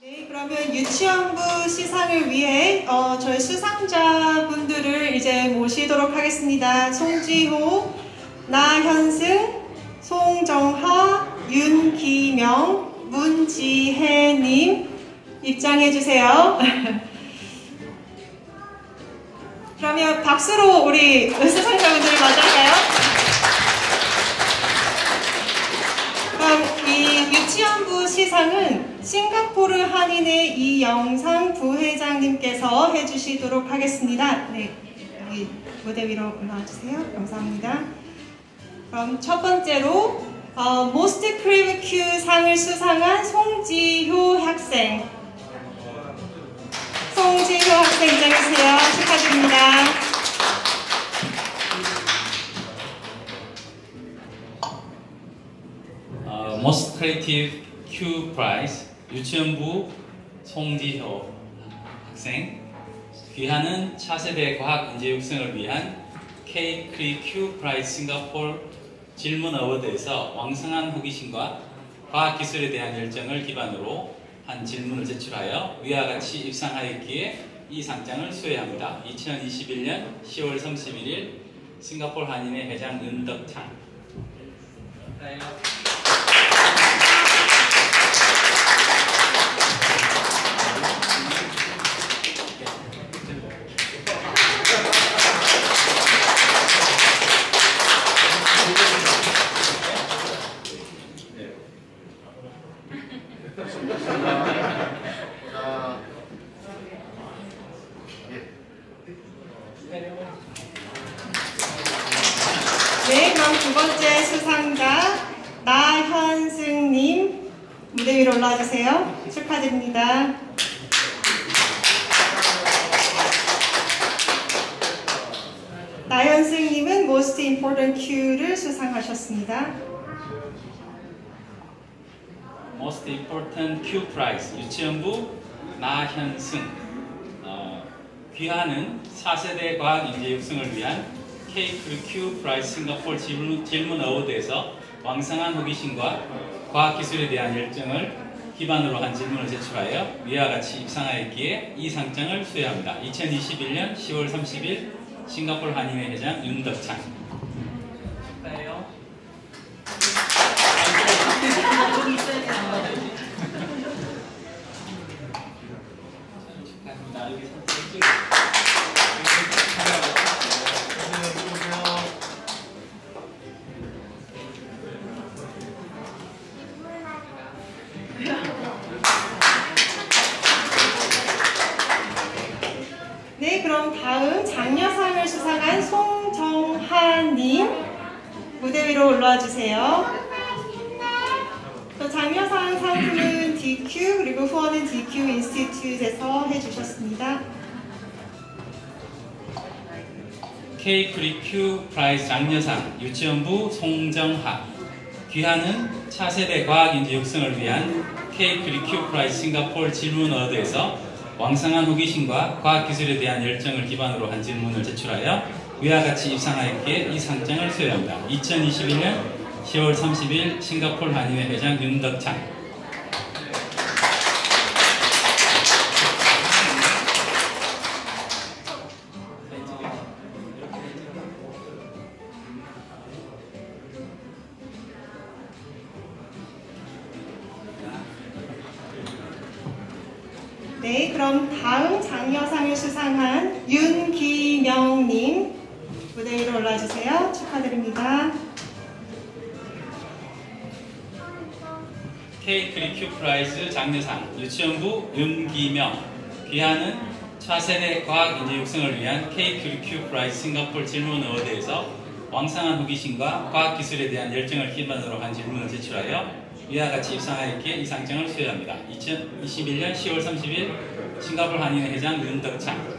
네, 그러면 유치원부 시상을 위해 어, 저희 수상자분들을 이제 모시도록 하겠습니다. 송지호, 나현승, 송정하, 윤기명, 문지혜님 입장해 주세요. 그러면 박수로 우리 수상자분들을 맞을까요? 그럼 이 유치원부 시상은 싱가포르 한인의 이영상 부회장님께서 해주시도록 하겠습니다. 네, 여기 무대 위로 올라와주세요. 감사합니다. 그럼 첫 번째로 어, Crib Q 상을 수상한 송지효 학생. 송지효 학생 입장해주세요. 축하드립니다. 어, Most Creative Q Prize 유치원부 송지효 학생 귀하는 차세대 과학 인재 육성을 위한 K-CREQ Prize 싱가포르 질문 award에서 왕성한 호기심과 과학 기술에 대한 열정을 기반으로 한 질문을 제출하여 위와 같이 입상하였기에 이 상장을 수여합니다. 2021년 10월 31일 싱가포르 한인회 회장 윤덕창 자, 네, 그럼 두 번째 수상자 나현승님 무대 위로 올라와 주세요. 축하드립니다. 나현승님은 Most Important Q를 수상하셨습니다. Most Important Q Prize 유치원부 나현승 어, 귀하는 차세대 과학 인재 육성을 위한 K-CREQ Prize 싱가포르 질문, 질문 award에서 왕성한 호기심과 과학 기술에 대한 열정을 기반으로 한 질문을 제출하여 위와 같이 입상하였기에 이 상장을 수여합니다. 2021년 10월 30일 싱가포르 한인회 회장 윤덕창 다음 장려상을 수상한 송정하님 무대 위로 올라와 주세요. 또 장려상 상품은 DQ 그리고 후원은 DQ Institute에서 해주셨습니다. K-CREQ Prize 장려상 유치원부 송정하 귀하는 차세대 과학인재 육성을 위한 K-CREQ Prize 싱가포르 질문 award에서 왕성한 호기심과 과학기술에 대한 열정을 기반으로 한 질문을 제출하여 위와 같이 입상하였기에 이 상장을 수여합니다. 2021년 10월 30일 싱가포르 한인회 회장 윤덕창 네, 그럼 다음 장려상을 수상한 윤기명님 무대 위로 올라와 주세요. 축하드립니다. K-CREQ Prize 장려상 유치원부 윤기명 귀하는 차세대 과학 인재 육성을 위한 K-CREQ Prize 싱가포르 질문 award에서 왕성한 호기심과 과학 기술에 대한 열정을 기반으로 한 질문을 제출하여 위와 같이 입상하였기에 이 상장을 수여합니다. 2021년 10월 30일 싱가포르 한인회 회장 윤덕창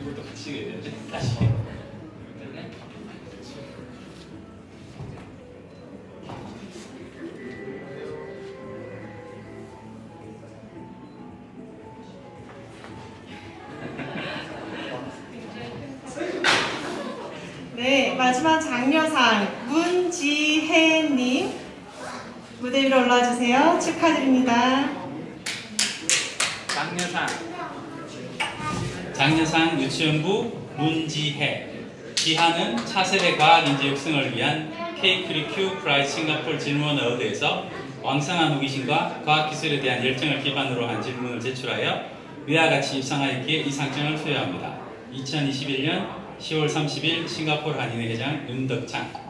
이것도 같이 해야 되는데 다시 마지막 장려상 문지혜님 무대 위로 올라와 주세요. 축하드립니다. 장려상 장려상 유치원부 문지혜 귀하는 차세대 과학 인재 육성을 위한 K-CREQ PRIZE 싱가포르 질문 어워드에서 왕성한 호기심과 과학기술에 대한 열정을 기반으로 한 질문을 제출하여 위와 같이 입상하였기에 이 상장을 수여합니다. 2021년 10월 30일 싱가포르 한인회 회장 윤덕창